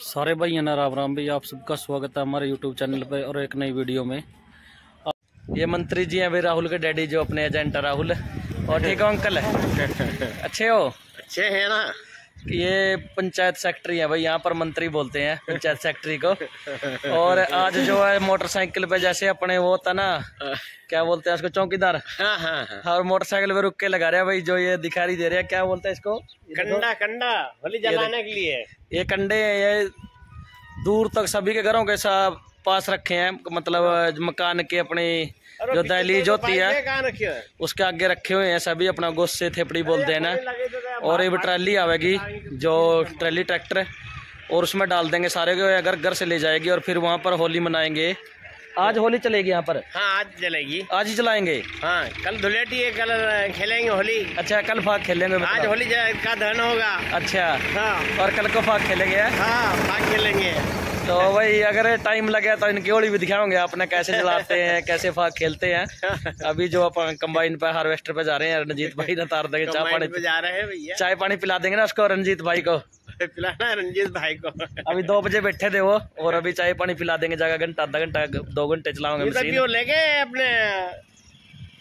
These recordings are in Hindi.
सारे भाइयों ना राम राम भाई आप सबका स्वागत है हमारे यूट्यूब चैनल पर और एक नई वीडियो में। ये मंत्री जी हैं भाई राहुल के डैडी जो अपने एजेंट है राहुल। और ठीक हो अंकल? अच्छे हो? अच्छे हैं ना। ये पंचायत सेक्रेटरी है भाई यहाँ पर मंत्री बोलते हैं पंचायत सेक्रेटरी को। और आज जो है मोटरसाइकिल पे जैसे अपने वो होता ना क्या बोलते हैं इसको चौकीदार? हाँ हाँ हाँ। और मोटरसाइकिल पे रुक के लगा रहे हैं भाई जो ये दिखाई दे रहे हैं क्या बोलते हैं इसको? कंडा कंडा होली जलाने के लिए। ये कंडे हैं ये दूर तक सभी के घरों के साथ पास रखे हैं मतलब मकान के अपने जो दहलीज होती है उसके आगे रखे हुए हैं सभी अपना गुस्से थेपड़ी बोलते हैं ना। और ये ट्रैली आवेगी जो ट्रैली ट्रैक्टर है और उसमें डाल देंगे सारे को अगर घर से ले जाएगी और फिर वहाँ पर होली मनाएँगे। आज होली चलेगी यहाँ पर? हाँ आज जलेगी आज ही चलाएँगे? हाँ कल धुलेटी है कल खेलेंगे होली। अच्छा कल फाग खेलेंगे आज। होली का दहन होगा। अच्छा हाँ। और कल को फाग खेलेंगे हैं? भाग खेलेंगे। तो भाई अगर टाइम लगे तो इनकी होली भी दिखाओगे आपने कैसे चलाते हैं कैसे फाग खेलते हैं। अभी जो अपन कंबाइन पे हार्वेस्टर पे जा रहे हैं रंजीत भाई ने तार देंगे चाय पानी पे जा रहे हैं भैया। चाय पानी पिला देंगे ना उसको रंजीत भाई को। पिलाना रंजीत भाई को। अभी दो बजे बैठे थे वो और अभी चाय पानी पिला देंगे जगह घंटा आधा घंटा दो घंटे चलाओगे ये तक मशीन वो ले गए अपने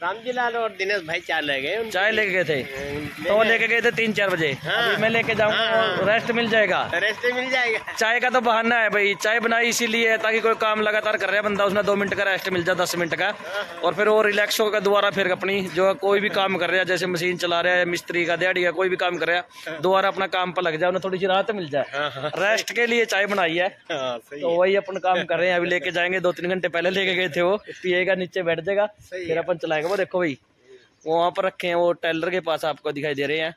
रामजी लाल और दिनेश भाई चाय ले गए। चाय लेके गए थे। ले तो वो लेके गए थे तीन चार बजे। हाँ। अभी मैं लेके जाऊँगा हाँ। रेस्ट मिल जाएगा। रेस्ट मिल जाएगा। चाय का तो बहाना है भाई। चाय बनाई इसीलिए है ताकि कोई काम लगातार कर रहा है। बंदा उसने दो मिनट का रेस्ट मिल जाए दस मिनट का। और फिर वो रिलैक्स होकर दोबारा फिर अपनी जो है कोई भी काम कर रहा है जैसे मशीन चला रहा है मिस्त्री का दिहाड़ी का कोई भी काम कर रहा है दोबारा अपना काम पर लग जाए उन्हें थोड़ी सी राहत मिल जाए। हाँ हाँ। रेस्ट के लिए चाय बनाई है। हाँ तो वही अपन काम कर रहे हैं। अभी लेके जाएँगे दो तीन घंटे पहले लेके गए थे वो। पिएगा नीचे बैठ जाएगा फिर अपन चलाएगा। वो देखो भाई वो वहाँ पर रखे हैं वो टेलर के पास आपको दिखाई दे रहे हैं।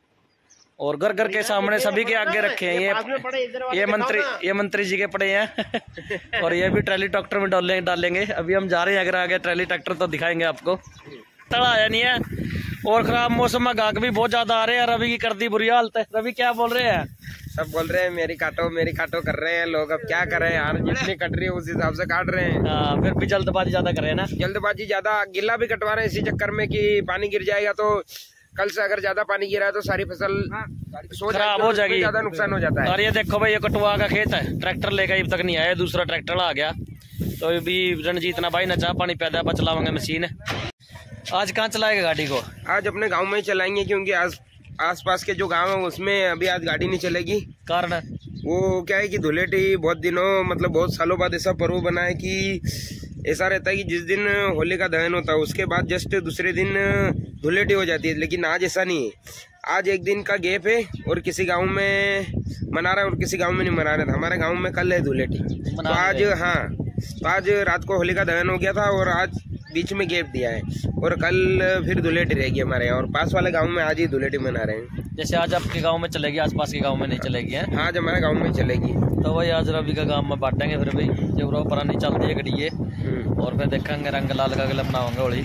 और घर घर के सामने सभी के आगे रखे हैं ये ये मंत्री ये मंत्री जी के पड़े हैं। और ये भी ट्रैली ट्रैक्टर में डालेंगे डालेंगे। अभी हम जा रहे हैं अगर आगे ट्रैली ट्रैक्टर तो दिखाएँगे आपको। तड़ा आया नहीं है। और खराब मौसम में गाहक भी बहुत ज़्यादा आ रहे हैं रवि की कर दी बुरी हालत। है रवि क्या बोल रहे हैं? सब बोल रहे हैं मेरी काटो मेरी काटो कर रहे हैं लोग। अब क्या करें यार जितनी कट रही है उस हिसाब से काट रहे हैं। हाँ, फिर भी जल्दबाजी ज़्यादा कर रहे हैं ना। जल्दबाजी ज़्यादा गिल्ला भी कटवा रहे हैं इसी चक्कर में कि पानी गिर जाएगा तो कल से अगर ज़्यादा पानी गिरा है तो सारी फ़सल खराब हो जाएगी। ज़्यादा नुकसान हो जाता है। और ये देखो भाई ये कटुआ का खेत है। ट्रैक्टर लेकर अभी तक नहीं आया दूसरा ट्रैक्टर आ गया। तो अभी रणजीत ना भाई ना चाह पानी पैदा पर चलावांगे मशीन। आज कहाँ चलाएगा गाड़ी को? आज अपने गाँव में ही चलाएँगे क्योंकि आज आसपास के जो गाँव है उसमें अभी आज गाड़ी नहीं चलेगी। कारण? वो क्या है कि धुलेटी बहुत दिनों मतलब बहुत सालों बाद ऐसा पर्व बना है कि ऐसा रहता है कि जिस दिन होली का दहन होता है उसके बाद जस्ट दूसरे दिन धुलेटी हो जाती है लेकिन आज ऐसा नहीं है। आज एक दिन का गैप है और किसी गाँव में मना रहा है और किसी गाँव में नहीं मना रहा था। हमारे गाँव में कल है धुलेटी। तो आज हाँ तो आज रात को होली का दहन हो गया था और आज बीच में गैप दिया है। और कल फिर धुलेटी रहेगी हमारे यहाँ और पास वाले गाँव में आज ही धुलेटी मना रहे हैं। जैसे आज आपके गाँव में चलेगी आसपास के गाँव में नहीं चलेगी है? आज हमारे गाँव में चलेगी। तो भाई आज रवि का गाँव में बांटेंगे फिर भाई जब रो पुरानी चलती है घड़िए हम्म। और फिर देखेंगे रंग लाल का गले बनाओगे होली।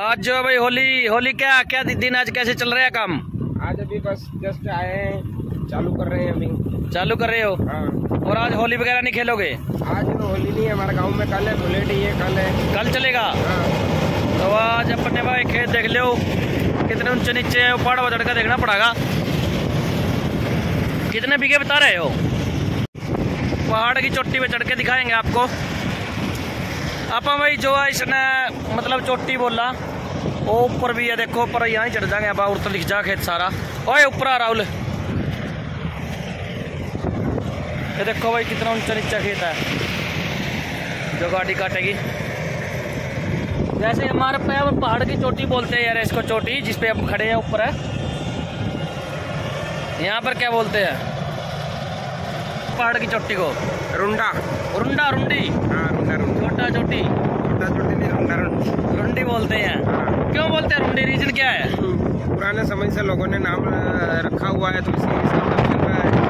आज जो भाई होली होली क्या क्या दिन आज कैसे चल रहा है काम? आज अभी बस जस्ट आए हैं चालू कर रहे हैं अभी। चालू कर रहे हो? हाँ। और आज होली वगैरह नहीं खेलोगे? आज तो होली नहीं है हमारे गाँव में कल है है कल है। कल चलेगा? हाँ। तो आज अपने भाई खेत देख लो कितने ऊँचे नीचे है पहाड़ पर चढ़ कर देखना पड़ेगा। कितने बीघे बता रहे हो? पहाड़ की चोटी पे चढ़ के दिखाएँगे आपको। आप भाई जो है इसने मतलब चोटी बोला वो ऊपर भी है देखो ऊपर यहाँ ही चढ़ जाएँगे अब और तो दिख जा खेत सारा। ओए ऊपर आ राहुल। ये देखो भाई कितना ऊँचा नीचा खेत है। जो गाड़ी काटेगी। वैसे हमारे पे हम पहाड़ की चोटी बोलते हैं यार इसको चोटी जिस पे हम खड़े हैं ऊपर है। यहाँ पर क्या बोलते हैं? पहाड़ की चोटी को। रुंडा। रुंडा रुंडी। हाँ रुंडा रुंडा। छोटा चोटी। छोटा छोटी नहीं रुंडा रुंडा। रुंडी बोलते हैं। हाँ। क्यों बोलते हैं रुंडी? रीजन क्या है? पुराने समय से लोगों ने नाम रखा हुआ है तो इसी हिसाब से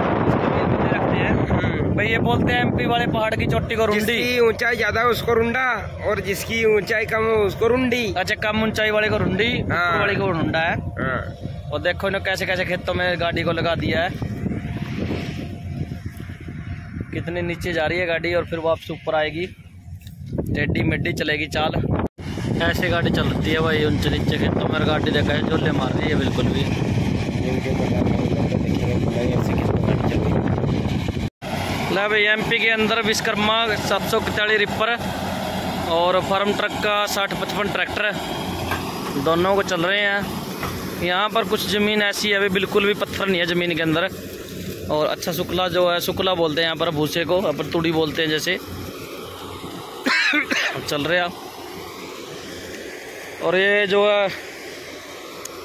रहा है। हम्म। भाई ये बोलते हैं एमपी वाले पहाड़ की चोटी को रुंडी। जिसकी ऊंचाई ज़्यादा है उसको रुंडा और जिसकी ऊंचाई कम है उसको रुंडी। अच्छा कम ऊंचाई वाले को रुंडी हाँ। वाले को रुंडा है। हाँ। और देखो इन्होंने कैसे कैसे खेतों में गाड़ी को लगा दिया है। कितने नीचे जा रही है गाड़ी और फिर वापस ऊपर आएगी। टेढ़ी मेडी चलेगी चाल। ऐसे गाड़ी चलती है भाई ऊँचे नीचे खेतों में गाड़ी देखा है झोले मार रही है बिल्कुल भी जिनके बाज़ार में उधर पे देखिएगा खुदाई ऐसी किस्म गाड़ी चल रही है ले भाई एमपी के अंदर विश्वकर्मा सात सौ इकतालीस रिपर और फार्म ट्रक का साठ पचपन ट्रैक्टर दोनों को चल रहे हैं। यहाँ पर कुछ ज़मीन ऐसी है, अभी बिल्कुल भी पत्थर नहीं है ज़मीन के अंदर। और अच्छा शुक्ला जो है, शुक्ला बोलते हैं यहाँ पर, भूसे को अपन तुड़ी बोलते हैं जैसे। चल रहे हैं और ये जो है,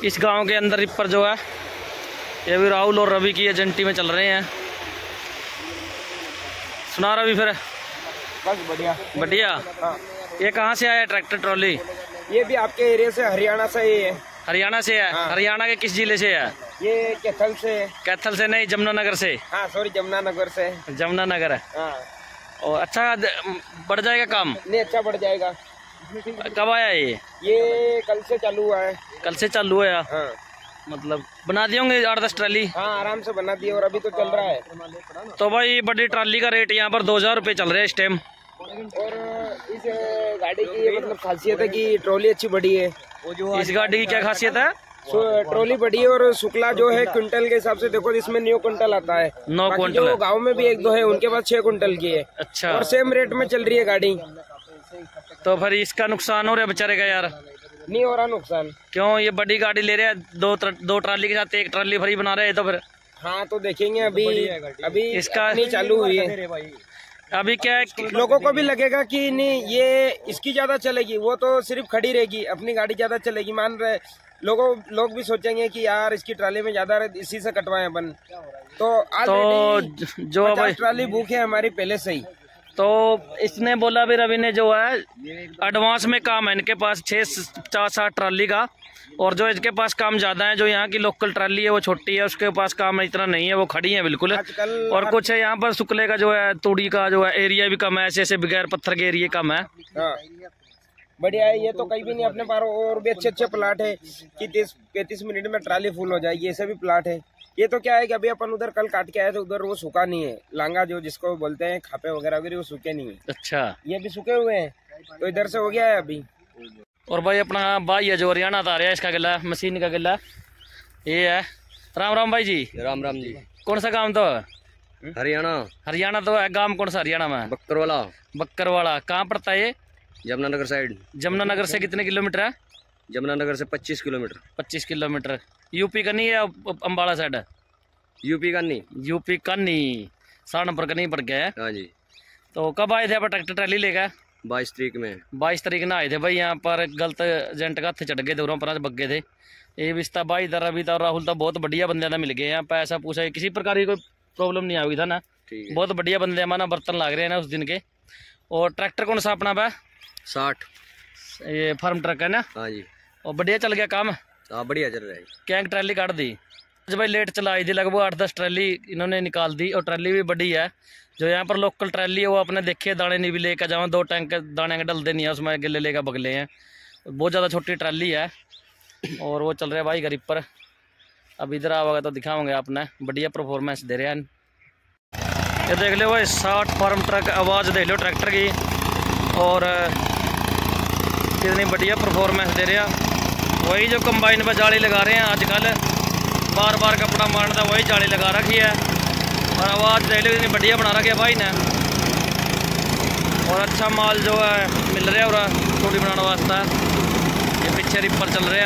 इस गाँव के अंदर रिपर जो है, ये भी राहुल और रवि की एजेंटी में चल रहे हैं। सुना रवि फिर? बस बढ़िया। बढ़िया। हाँ। ये कहाँ से आया ट्रैक्टर ट्रॉली? ये भी आपके एरिया से हरियाणा से ही है। हरियाणा से है? हाँ। हरियाणा के किस ज़िले से है? ये कैथल से कैथल से नहीं जमुनानगर से? हाँ सॉरी जमुनानगर से। जमुनानगर है। हाँ। और अच्छा बढ़ जाएगा काम? नहीं अच्छा बढ़ जाएगा। कब आया ये? ये कल से चालू हुआ है। कल से चालू हुआ है? हाँ। मतलब बना दिए होंगे आठ दस ट्राली? हाँ आराम से बना दिए और अभी तो चल रहा है। तो भाई बड़ी ट्राली का रेट यहाँ पर दो हज़ार रुपये चल रहा है इस टाइम और इस गाड़ी की मतलब खासियत है कि ट्रॉली अच्छी बड़ी है। इस गाड़ी की क्या खासियत है? ट्रॉली बड़ी है और शुक्ला जो है क्विंटल के हिसाब से देखो इसमें नौ क्विंटल आता है। नौ क्विंटल। गाँव में भी एक दो है उनके पास छह क्विंटल की है। अच्छा। और सेम रेट में चल रही है गाड़ी। तो फिर इसका नुकसान हो रहा है बेचारे का यार? नहीं हो रहा नुकसान। क्यों? ये बड़ी गाड़ी ले रहे हैं दो त्र, दो ट्राली के साथ एक ट्राली फ्री बना रहे हैं तो फिर। हाँ तो देखेंगे अभी तो अभी इसका- नहीं चालू हुई है। अभी क्या है लोगों को भी लगेगा कि नहीं ये इसकी ज़्यादा चलेगी वो तो सिर्फ़ खड़ी रहेगी अपनी गाड़ी ज़्यादा चलेगी मान रहे लोगों लोग भी सोचेंगे कि यार इसकी ट्राली में ज़्यादा इसी से कटवाए अपन। तो आज तो जो ट्राली बुक है हमारी पहले से ही। तो इसने बोला भी रवि ने जो है एडवांस में काम है इनके पास छः चार सात ट्राली का और जो इसके पास काम ज़्यादा है जो यहाँ की लोकल ट्राली है वो छोटी है उसके पास काम इतना नहीं है वो खड़ी है बिल्कुल। और कुछ है यहाँ पर शुक्ले का जो है तूड़ी का जो है एरिया भी कम है ऐसे ऐसे बगैर पत्थर के एरिया कम है। हाँ। बढ़िया है ये तो कहीं भी नहीं अपने पास और भी अच्छे अच्छे प्लाट है कि तीस पैंतीस मिनट में ट्राली फुल हो जाएगी ऐसे भी प्लाट है। ये तो क्या है कि अभी अपन उधर कल काट के आए थे उधर वो सूखा नहीं है। लांगा जो जिसको बोलते हैं खापे वगैरह वगैरह वो सूखे नहीं है। अच्छा। ये भी सूखे हुए हैं तो इधर से हो गया है अभी। और भाई अपना भाई है जो हरियाणा था रहा है इसका गिला मशीन का गिला। ये है। राम राम भाई जी। राम राम जी। कौन सा काम तो? हरियाणा। हरियाणा तो है गाँव कौन सा हरियाणा में? बक्करवाला। बक्करवाड़ा कहाँ पड़ता है ये? यमुनानगर साइड। जमुनानगर से कितने किलोमीटर है? यमुनानगर से 25 किलोमीटर। पच्चीस किलोमीटर। यूपी का नहीं है अ- अम्बाड़ा साइड यूपी का नहीं। यूपी का नहीं सहारनपुर का नहीं पड़ गया है। हाँ जी। तो कब आए थे आप ट्रैक्टर ट्रैली लेकर बाईस तारीख में। बाईस तारीख ना आए थे भाई यहाँ पर गलत एजेंट का हथ चढ़ गए थे पर बग गए थे। ये विस्ता भाई इधर रवि था राहुल था बहुत बढ़िया बंदे था मिल गए यहाँ पैसा पूछा किसी प्रकार की कोई प्रॉब्लम नहीं आई था ना। बहुत बढ़िया बंदे हमारा बर्तन लाग रहे हैं ना उस दिन के। और ट्रैक्टर कौन सा अपना बा? साठ। ये फार्म ट्रक है ना? हाँ जी। और बढ़िया चल गया काम। हाँ बढ़िया चल रहा है। कैंक ट्रैली काट दी। आज भाई लेट चलाई थी लगभग आठ दस ट्रैली इन्होंने निकाल दी और ट्रैली भी बड़ी है। जो यहाँ पर लोकल ट्रैली है वो अपने देखे दाने नहीं भी लेकर जाओ दो टैंक दाने के डलते नहीं है उसमें गिले लेकर बगले हैं। बहुत ज़्यादा छोटी ट्रैली है और वो चल रहा है भाई गरीब पर। अब इधर आवागा तो दिखाओगे आपने बढ़िया परफॉर्मेंस दे रहे हैं। ये देख लो भाई साठ फार्म ट्रक आवाज़ देख लो ट्रैक्टर की। और कितनी बढ़िया परफॉर्मेंस दे रहे हैं। वही जो कंबाइन पर जाली लगा रहे हैं आजकल बार बार कपड़ा मारना वही जाली लगा रखी है। और आवाज़ लो, इतनी बढ़िया बना रखी है भाई ने। और अच्छा माल जो है, मिल रहा है और थोड़ी बनाने वास्ते। ये पीछे रिपर चल रहे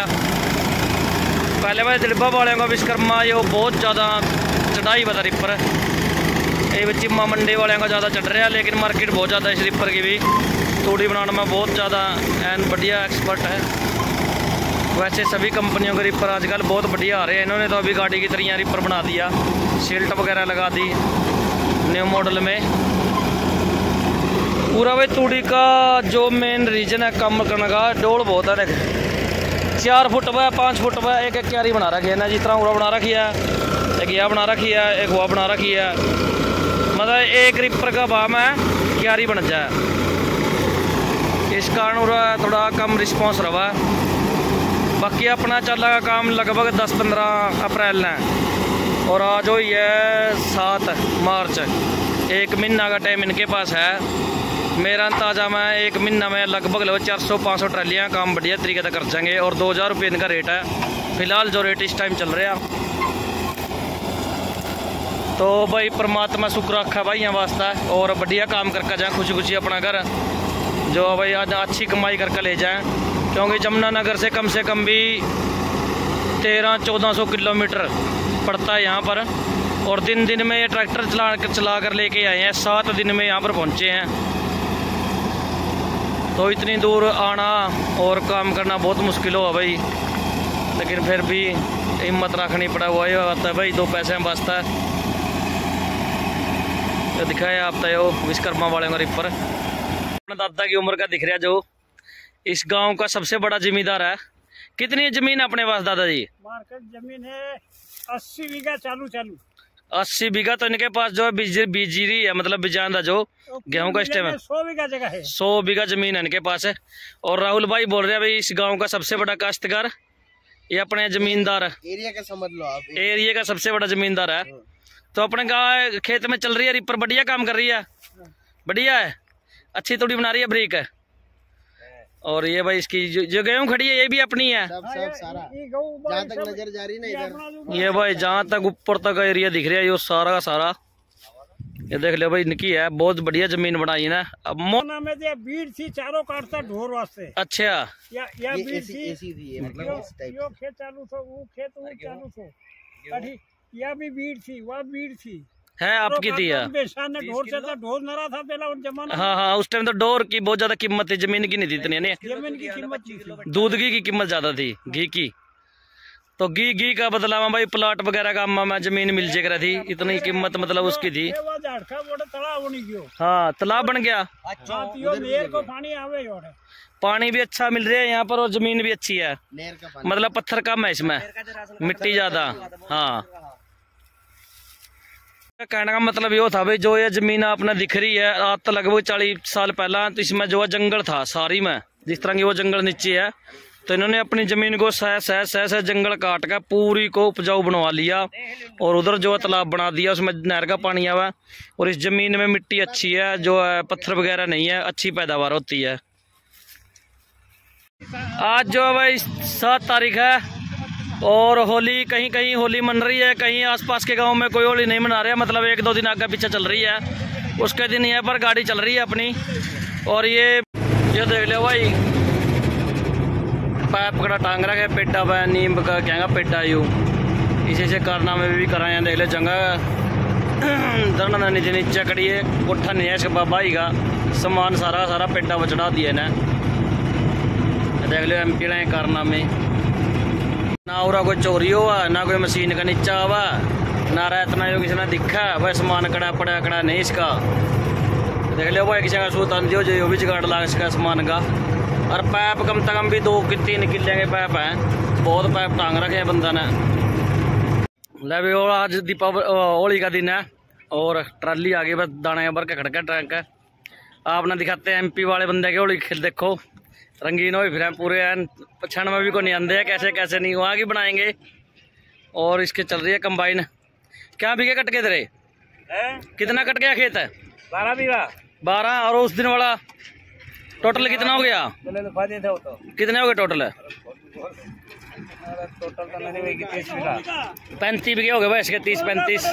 पहले भाई दिलबा वाले का विश्वकर्मा, ये बहुत ज़्यादा चढ़ाई पता रिपर ये चिम्मा मंडी वाले का ज़्यादा चढ़ रहा लेकिन मार्केट बहुत ज़्यादा इस रिपर की भी। तूड़ी बनाने में बहुत ज़्यादा एन बढ़िया एक्सपर्ट है। वैसे सभी कंपनियों के रिपर आजकल बहुत बढ़िया आ रहे हैं। इन्होंने तो अभी गाड़ी की तरह रिपर बना दिया। शील्ट वगैरह लगा दी। न्यू मॉडल में। पूरा भाई तूड़ी का जो मेन रीजन है कम करने का डोल बहुत है चार फुट व पाँच फुट व एक एक क्यारी बना रखी है। ना जिस तरह उड़ा बना रखी है, एक यह बना रखी है, एक वह बना रखी है। मतलब एक रिपर का बाम है क्यारी बन जाए। इस कारण थोड़ा कम रिस्पॉन्स रहा। बाकी अपना चल रहा काम लगभग दस पंद्रह अप्रैल ने। और आज हुई है सात मार्च। एक महीना का टाइम इनके पास है। मेरा अंदाज़ा मैं एक महीना में लगभग लगभग चार सौ पाँच सौ ट्रालियाँ काम बढ़िया तरीके से कर जाएँगे। और दो हज़ार रुपये इनका रेट है। फ़िलहाल जो रेट इस टाइम चल रहा। है तो भाई परमात्मा शुक्र रखा भाई यहाँ वास्ता। और बढ़िया काम करके जाए खुशी खुशी अपना घर। जो भाई आज अच्छी कमाई करके ले जाएँ। क्योंकि जमुनानगर से कम से कम भी तेरह, चौदह सौ किलोमीटर पड़ता है यहाँ पर। और दिन दिन में ये ट्रैक्टर चला चला कर लेके आए हैं। सात दिन में यहाँ पर पहुँचे हैं। तो इतनी दूर आना और काम करना बहुत मुश्किल हो भाई। लेकिन फिर भी हिम्मत रखनी पड़ा। हुआ ही होता है भाई, दो पैसे में बचता। है तो दिखाया आप तय विश्वकर्मा वाले रिपर अपने दादा की उम्र का दिख रहा जो। इस गाँव का सबसे बड़ा जमींदार है। कितनी ज़मीन है अपने पास दादाजी? मार्केट ज़मीन है अस्सी बीघा चालू चालू। अस्सी बीघा तो इनके पास जो है बिजरी बिजरी है मतलब बिजांदा जो गेहूँ का स्टेम है। सौ बीघा जगह है। सौ बीघा ज़मीन है इनके पास। है और राहुल भाई बोल रहे हैं भाई इस गाँव का सबसे बड़ा काश्तकार ये अपने जमींदार है। एरिया का समझ लो आप। एरिया का सबसे बड़ा जमींदार है। तो अपने गाँव खेत में चल रही है रिपर बढ़िया काम कर रही है? बढ़िया है? अच्छी थोड़ी बना रही है ब्रेक है? और ये भाई इसकी जो, जो गेहूँ खड़ी है ये भी अपनी है। सब सब सारा। ये जहाँ तक नज़र जा रही ना इधर। ये भाई जहाँ तक ऊपर तक एरिया दिख रहा है ये सारा का सारा। ये देख लो भाई इनकी है बहुत बढ़िया ज़मीन बनाई है ना अब मो नाम है बीड़ थी चारों काटता ढोर वास्ते। अच्छा। या या ये बीड़ थी ऐसी थी मतलब यो इस टाइप यो खेत चालू थो वो खेत वो चालू थो या भी बीड़ थी वह बीड़ थी है आपकी थी है तो नरा था पहला जमाना हाँ हाँ उस टाइम तो डोर की बहुत ज़्यादा कीमत थी ज़मीन की नहीं थी इतनी नहीं ज़मीन की कीमत दूध घी की कीमत ज़्यादा थी घी की। तो घी घी का बदला में भाई प्लाट वगैरह का अम्मा में ज़मीन मिल जाकर थी इतनी कीमत मतलब उसकी थी। हाँ तालाब बन गया। हाँ मेर को पानी आवे यो पानी भी अच्छा मिल रहा है यहाँ पर और ज़मीन भी अच्छी है। नहर का पानी। मतलब पत्थर कम है इसमें मिट्टी ज़्यादा हाँ। कहने का मतलब यो था भाई जो ये ज़मीन आपने दिख रही है आज तो लगभग चालीस साल पहला तो इसमें जो है जंगल था सारी में जिस तरह की वो जंगल नीचे है तो इन्होंने अपनी ज़मीन को सह सह सह सह जंगल काट कर पूरी को उपजाऊ बनवा लिया और उधर जो है तालाब बना दिया उसमें नहर का पानी आवा और इस ज़मीन में मिट्टी अच्छी है जो है पत्थर वगैरह नहीं है अच्छी पैदावार होती है आज जो है भाई सात तारीख है और होली, कहीं कहीं होली मन रही है, कहीं आसपास के गाँव में कोई होली नहीं मना रहा मतलब एक दो दिन आगे पीछे चल रही है। उसके दिन यहाँ पर गाड़ी चल रही है अपनी। और ये ये देख लो भाई। पैप पकड़ा टांग रखा है, पेटा वह नीम का क्या पेटा यू। इसी से कारनामे भी कराए देख लो जंगा। दरना नीचे नीचे कड़ी है कोठा नहीं है इसका बाबा ही का। सामान सारा सारा पेटा बचड़ा दिया ना देख लो एम पी कारनामे। ना उरा कोई चोरी हुआ, ना कोई मशीन का नीचा हुआ, ना रात ना यो किसी ने दिखा वह सामान कड़ा पड़ा, कड़ा नहीं इसका। देख लो भाई, किसी का सूत दियो जो भी जुगाड़ लगा इसका सामान का। और पैप कम से कम भी दो कि तीन किले के पैप हैं। बहुत पैप टांग रखे बंदा ने। ले भी, और आज दीपावली होली का दिन है, और ट्राली आ गई, बस दाने भर के खड़का ट्रक। आपने दिखाते हैं एमपी वाले बंदे के होली खेल, देखो। रंगीन हो फिर पूरे एन पछाण में भी को नहीं आंदे हैं कैसे कैसे नहीं वहाँ की बनाएँगे और इसके चल रही है कंबाइन क्या बीघे कट गए तेरे? कितना कट गया खेत? है बारह बीघा। बारह और उस दिन वाला टोटल कितना हो गया? वो तो। कितने हो गए टोटल टोटल तो मैंने भी तीस बीघा पैंतीस बीघे हो गए भाई इसके तीस पैंतीस।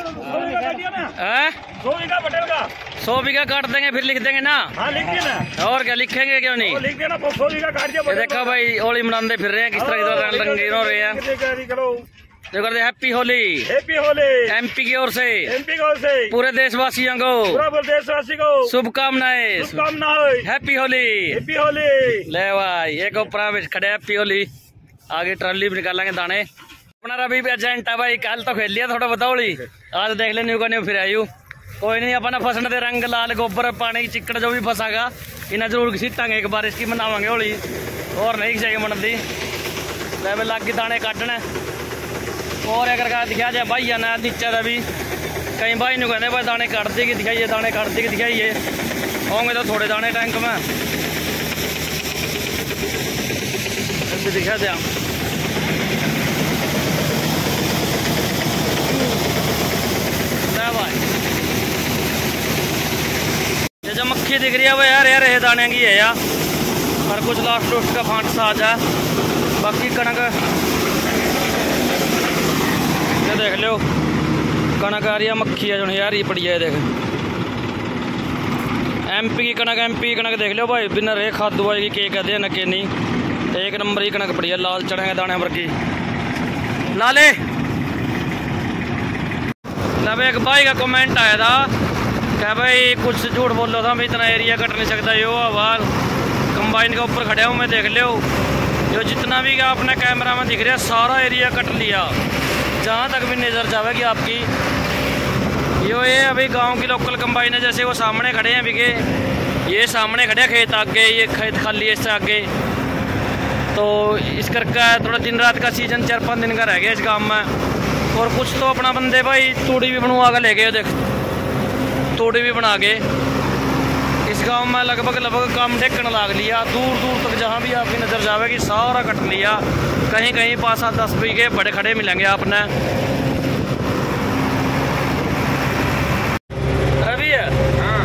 सौ बीघा का काट देंगे फिर लिख देंगे ना? हाँ लिख और क्या लिखेंगे क्यों नहीं? लिख दिया ना सौ बीघा काट दिया देखो भाई होली मनाते फिर रहे हैं किस तरह तरह रंगीन हो रहे हैं। जो करते happy Holi. Happy Holi MP की ओर से। एमपी को से पूरे देशवासियों को। पूरा देशवासी को शुभकामनाएँ। शुभकामना हो हैप्पी होली। हैप्पी होली। ले भाई एक ऊपर खड़े हैप्पी होली। आगे ट्रॉली भी निकालेंगे दाने। अपना अभी भी एजेंट है भाई, कल तो खेल लिया थोड़ा बताओ होली आज देख ले न्यू का न्यू फिर आयु। कोई नहीं, अपना फसने दे रंग लाल, गोबर, पानी की चिक्कड़ जो भी फसागा, इन्हें ज़रूर सीटांगे एक बार, इसकी मनावांगे होली और नहीं चाहिए मनदी ले लाग के दाने काटने। और अगर का दिखा जाए, भाई ना नीचे का भी। कई भाई नु कहते भाई दाने काट देगी, दिखाइए, दाने काट देगी, दिखाइए। होंगे तो थोड़े दाने टैंक में। ऐसे दिखा भाई मक्खी दिख रही है वो यार यार, ये दाने की है यार। पर कुछ लास्ट लूस्ट का फांट सा आ जाए बाकी कणक ये देख लो। कणक आ रही है, मक्खी है, जो यार, ये पड़ी है देख। एमपी की कणक एमपी की कणक देख लो भाई। बिना रे खाद दवाई की कहते हैं न के नहीं। एक नंबर की कणक पड़ी है लाल चढ़ेंगे दाने की लाले। तब एक भाई का कमेंट आया था क्या भाई कुछ झूठ बोल रहा था मैं इतना एरिया कट नहीं सकता यो आवाज़। कंबाइन के ऊपर खड़े हूँ मैं देख लियो। जो जितना भी आपने कैमरा में दिख रहा है सारा एरिया कट लिया। जहाँ तक भी नज़र जाएगी आपकी। यो ये अभी गाँव की लोकल कंबाइन है जैसे वो सामने खड़े हैं बिके ये सामने खड़े खेत आगे ये खेत खाली इससे आगे। तो इस करके थोड़ा दिन रात का सीज़न चार पाँच दिन का रह गया इस काम में। और कुछ तो अपना बंदे भाई तूड़ी भी बनवा के ले गए, देख। तूड़ी भी बना के। इस गाँव में लगभग लगभग काम ढेकन लाग लिया। दूर दूर तक जहाँ भी आपकी नज़र जाएगी सारा कट लिया। कहीं कहीं पाँच सात दस बीघे बड़े खड़े मिलेंगे आपने रवि है हाँ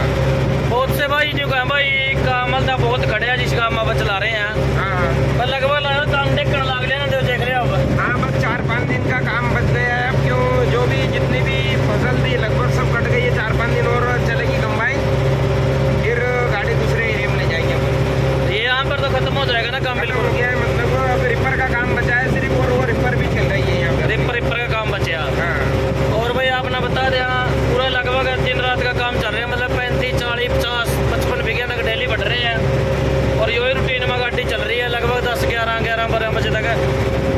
बहुत से भाई जो है भाई काम तो बहुत खड़े हैं जिस काम में चला रहे हैं हाँ हाँ पर लगभग लगभग काम ढेकन लाग लिया ना जो देख रहे हो अब हाँ बस चार पाँच दिन का काम बच गया है अब क्यों जो भी जितनी भी फ़सल थी लगभग सब कट गई है चार पाँच दिन और चलेगी कंबाइन फिर गाड़ी दूसरे एरिया में ले जाएँगे अपन ये यहाँ पर तो खत्म हो जाएगा ना काम बिल्कुल बिल्कुल हो गया है मतलब अब रिपर का काम बचा है सिर्फ़ और वो रिपर भी चल रही है यहाँ पर रिपर रिपर का काम बचा हाँ और भाई आपने बता दिया पूरा लगभग दिन रात का काम चल रहा है मतलब पैंतीस चालीस पचास पचपन बीघे तक डेली बढ़ रहे हैं और यही रूटीन में गाड़ी चल रही है लगभग दस ग्यारह ग्यारह बारह बजे तक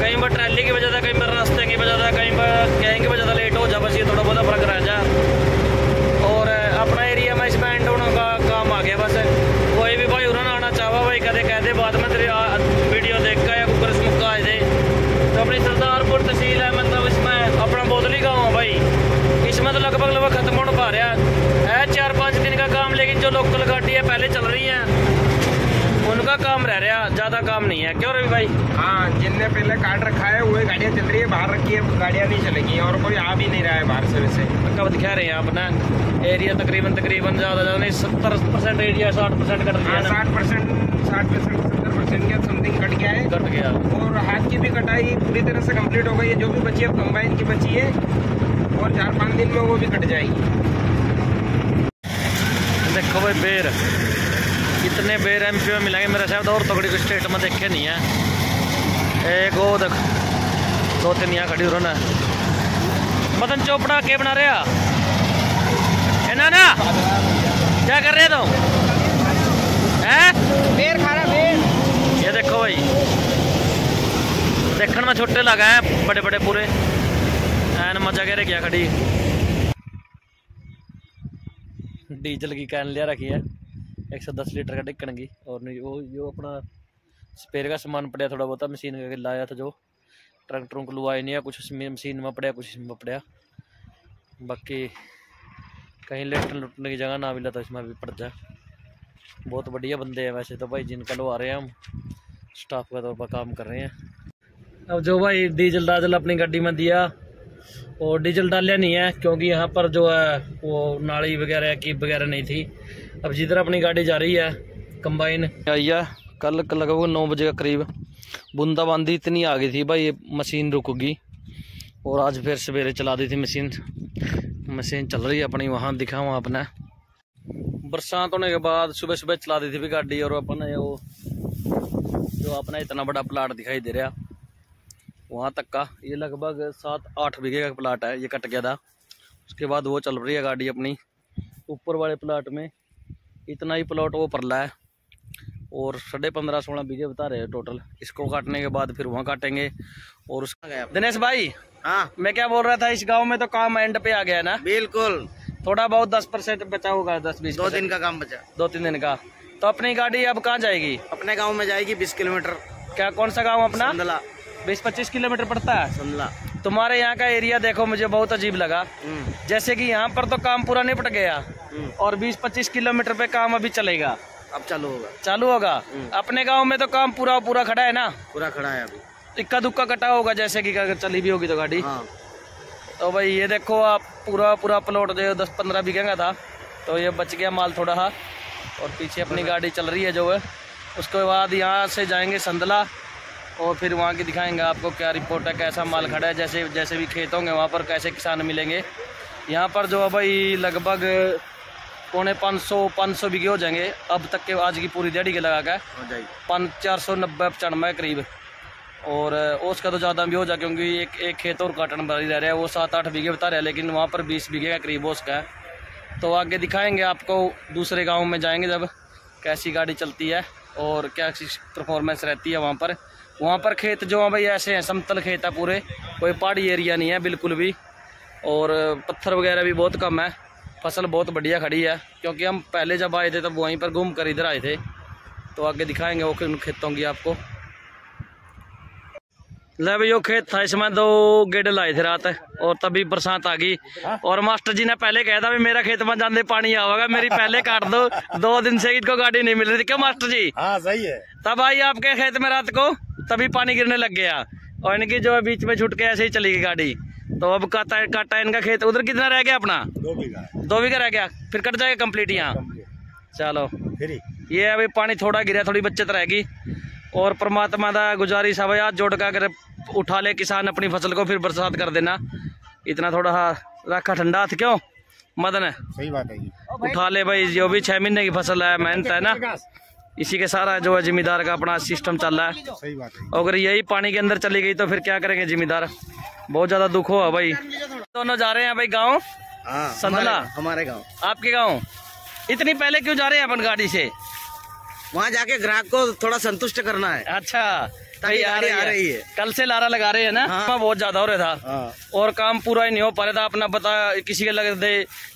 कहीं पर ट्रैली की वजह से कहीं पर रास्ते की वजह से कहीं पर कहीं की वजह से लेट हो जा बस ये थोड़ा बहुत फ़र्क रह जा और अपना एरिया में इसमें एंड होने का काम आ गया बस कोई भी भाई उन्होंने आना चाहो भाई कदे कह दे बाद में तेरी आ- वीडियो देख कर या ऊपर से मुक्का आ जाए तो अपनी सरदारपुर तहसील है मतलब इसमें अपना बोतली गाँव है भाई इसमें तो लगभग लगभग खत्म होने पा रहा है है चार पाँच दिन का काम लेकिन जो लोकल गाड़ी है पहले चल रही है उनका काम रह रहा ज़्यादा काम नहीं है क्यों रवि भाई हाँ जिनने पहले काट रखा है वही गाड़ियाँ चल रही है बाहर रखी है गाड़ियाँ नहीं चलेगी और कोई आ भी नहीं रहा है बाहर से वैसे। कब दिखा रहे हैं अपना एरिया तकरीबन तकरीबन ज़्यादा ज़्यादा नहीं सत्तर परसेंट एरिया साठ परसेंट कर दिया हाँ साठ परसेंट साठ परसेंट सत्तर परसेंट के समथिंग कट गया है। कट गया। और हाथ की भी कटाई पूरी तरह से कंप्लीट हो गई है जो भी बची है कंबाइन की बची है और चार पाँच दिन में वो भी कट जाएगी। देखो भाई बेर। इतने बेर एम में मिलेंगे मेरे साहब और तगड़ी को स्टेट में देखे नहीं है। एक वो देख। दो तीन यहाँ खड़ी उन्होंने मदन चोपड़ा के बना रहे है? ना ना क्या कर रहे तुम? हैं? बेर खा रहा बेर। ये देखो भाई देखने में छोटे लगा है बड़े बड़े पूरे। एन मज़ा कह रहे क्या खड़ी? डीजल की कैन लिया रखी है एक सौ दस लीटर का ढक्कन की और वो जो अपना स्पेयर का सामान पड़ा थोड़ा बहुत मशीन का लाया था जो। ट्रंक ट्रुंक लुआए नहीं है, कुछ मशीन में पड़ा, कुछ इसमें पड़ा। बाकी कहीं लेटने लुटने की जगह ना मिला तो इसमें भी पड़ जाए। बहुत बढ़िया बंदे हैं वैसे तो भाई, जिनका लवा रहे हैं हम। स्टाफ का तौर पर काम कर रहे हैं। अब जो भाई डीजल डाजल अपनी गाड़ी में दिया और डीजल डालिया नहीं है, क्योंकि यहाँ पर जो है, वो नाली वगैरह की वगैरह नहीं थी। अब जिधर अपनी गाड़ी जा रही है कंबाइन कल कल लगभग नौ बजे के करीब। बूंदाबांदी इतनी आ गई थी भाई, ये मशीन रुक गई। और आज फिर सवेरे चला दी थी मशीन। मशीन चल रही है अपनी, वहाँ दिखाऊँ अपना बरसात होने के बाद सुबह सुबह चला दी थी भी गाड़ी, और अपन वो, जो अपना इतना बड़ा प्लाट दिखाई दे रहा, वहाँ तक का, ये लगभग सात आठ बीघे का प्लाट है, ये कट गया था। उसके बाद वो चल रही है गाड़ी अपनी, ऊपर वाले प्लाट में, इतना ही प्लाट वो परला है। और साढ़े पंद्रह सोलह बीघे बता रहे हैं टोटल इसको काटने के बाद फिर वहाँ काटेंगे और उसका गया दिनेश भाई हाँ। मैं क्या बोल रहा था इस गाँव में तो काम एंड पे आ गया ना? बिल्कुल। थोड़ा बहुत दस परसेंट बचा होगा दस बीस दो दिन का काम बचा। दो तीन दिन का। तो अपनी गाड़ी अब कहाँ जाएगी? अपने गाँव में जाएगी बीस किलोमीटर। क्या कौन सा गाँव अपना? संदला। बीस पच्चीस किलोमीटर पड़ता है? संदला। तुम्हारे यहाँ का एरिया देखो मुझे बहुत अजीब लगा। हम्म, जैसे कि यहाँ पर तो काम पूरा निपट गया हम्म, और 20-25 किलोमीटर पे काम अभी चलेगा। अब चालू होगा। चालू होगा? हम्म। अपने गाँव में तो काम पूरा पूरा खड़ा है ना? पूरा खड़ा है अभी। इक्का दुक्का कटा होगा जैसे कि चली भी होगी तो गाड़ी। हाँ। तो भाई ये देखो आप पूरा पूरा प्लॉट जो दस पंद्रह बीघे का था। तो ये बच गया माल थोड़ा हा और पीछे अपनी गाड़ी चल रही है जो है। उसके बाद यहाँ से जाएँगे संदला। और फिर वहाँ की दिखाएँगे आपको क्या रिपोर्ट है कैसा माल खड़ा है। जैसे जैसे भी खेत होंगे वहाँ पर कैसे किसान मिलेंगे। यहाँ पर जो है भाई लगभग पौने पाँच सौ पाँच सौ बीघे हो जाएँगे। अब तक के आज की पूरी दिहाड़ी के लगा के। पाँच चार सौ नब्बे पचानवे करीब। और उसका तो ज़्यादा भी हो जाए क्योंकि एक एक खेत और काटन भरी रह रहा है। वो सात आठ बीघे बता रहे हैं लेकिन वहाँ पर बीस बीघे का करीब उसका है। तो आगे दिखाएँगे आपको दूसरे गाँव में जाएँगे जब कैसी गाड़ी चलती है और क्या परफॉर्मेंस रहती है वहाँ पर। वहाँ पर खेत जो हैं भाई ऐसे हैं समतल खेत है पूरे। कोई पहाड़ी एरिया नहीं है बिल्कुल भी। और पत्थर वगैरह भी बहुत कम है। फ़सल बहुत बढ़िया खड़ी है क्योंकि हम पहले जब आए थे तब वहीं पर घूम कर इधर आए थे। तो आगे दिखाएँगे वो उन खेतों की आपको। ले भाई यो खेत था इसमें दो गेड लाए थे रात और तभी बरसात आ गई। और मास्टर जी ने पहले कहा था भी मेरा खेत में जाने पानी आवागा मेरी पहले काट दो दो दिन से इनको गाड़ी नहीं मिल रही थी। क्यों मास्टर जी? हाँ सही है। तब आई आपके खेत में रात को तभी पानी गिरने लग गया। और इनकी जो है बीच में छुटके ऐसे ही चली गई गाड़ी। तो अब काटा काटा इनका खेत उधर कितना रह गया अपना? दो बीघा। दो बीघा रह गया। फिर कट जाएगा कंप्लीट यहाँ? चलो। फिर ये अभी पानी थोड़ा गिरा थोड़ी बचत रहेगी। और परमात्मा का गुजारिश है भाई हाथ जोड़ का अगर उठा ले किसान अपनी फ़सल को फिर बरसात कर देना। इतना थोड़ा सा रखा ठंडा हाथ क्यों? मदन। है सही बात है उठा ले भाई जो भी छह महीने की फ़सल है मेहनत है ना। इसी के सारा जो है जिम्मेदार का अपना सिस्टम चल रहा है। सही बात है। अगर यही पानी के अंदर चली गई तो फिर क्या करेंगे जिम्मेदार बहुत ज़्यादा दुख हो भाई। दोनों जा रहे हैं भाई गाँव? संधला हमारे- गाँव। आपके गाँव? इतनी पहले क्यों जा रहे हैं अपन गाड़ी से? वहाँ जाके ग्राहक को थोड़ा संतुष्ट करना है। अच्छा। भाई गाड़ी आ रही है। कल से लारा लगा रहे हैं ना? हाँ। बहुत ज़्यादा हो रहा था। हाँ। और काम पूरा ही नहीं हो पा रहा था अपना बता किसी के लग दे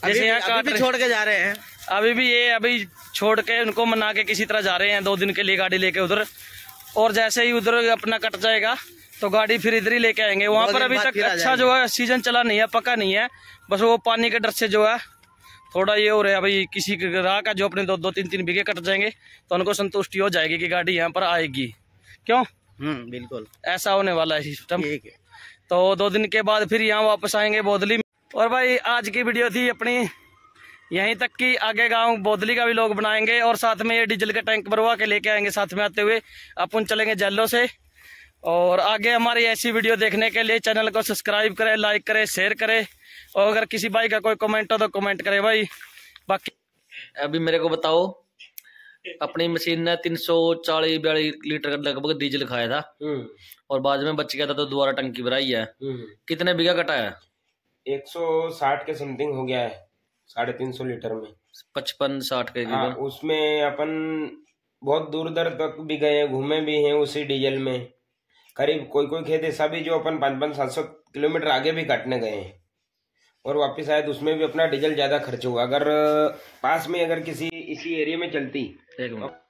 जैसे यहाँ अभी काट भी रहे- छोड़ के जा रहे हैं। अभी भी ये अभी छोड़ के उनको मना के किसी तरह जा रहे हैं दो दिन के लिए गाड़ी लेके उधर। और जैसे ही उधर अपना कट जाएगा तो गाड़ी फिर इधर ही लेके आएँगे। वहाँ पर अभी तक अच्छा जो है सीज़न चला नहीं है पका नहीं है। बस वो पानी के डर से जो है थोड़ा ये हो रहा है भाई किसी के राह का जो अपने दो दो तीन तीन बीघे कट जाएँगे तो उनको संतुष्टि हो जाएगी कि गाड़ी यहाँ पर आएगी। क्यों? हम्म बिल्कुल। ऐसा होने वाला है सिस्टम ठीक है। तो दो दिन के बाद फिर यहाँ वापस आएँगे बोदली और भाई आज की वीडियो थी अपनी। यहीं तक कि आगे गाँव बोदली का भी लोग बनाएँगे और साथ में ये डीजल का टैंक भरवा के लेके आएँगे साथ में आते हुए। अपन चलेंगे जेलो से। और आगे हमारी ऐसी वीडियो देखने के लिए चैनल को सब्सक्राइब करें लाइक करें शेयर करें। और अगर किसी भाई का कोई कमेंट हो तो कमेंट करें भाई। बाकी अभी मेरे को बताओ अपनी मशीन ने तीन सौ चालीस बयालीस लीटर लगभग डीजल खाया था। और बाद में बच गया था तो दोबारा टंकी भराई है। कितने बीघा कटा है? एक सौ साठ के समथिंग हो गया है साढ़े तीन सौ लीटर में। पचपन साठ के हाँ, उसमें अपन बहुत दूर दर तक भी गए हैं घूमे भी हैं उसी डीजल में। करीब कोई कोई खेत ऐसा भी जो अपन पाँच पाँच सात सौ किलोमीटर आगे भी काटने गए हैं। और वापस आए तो उसमें भी अपना डीजल ज़्यादा खर्च हुआ अगर पास में अगर किसी इसी एरिया में चलती। एक मिनट।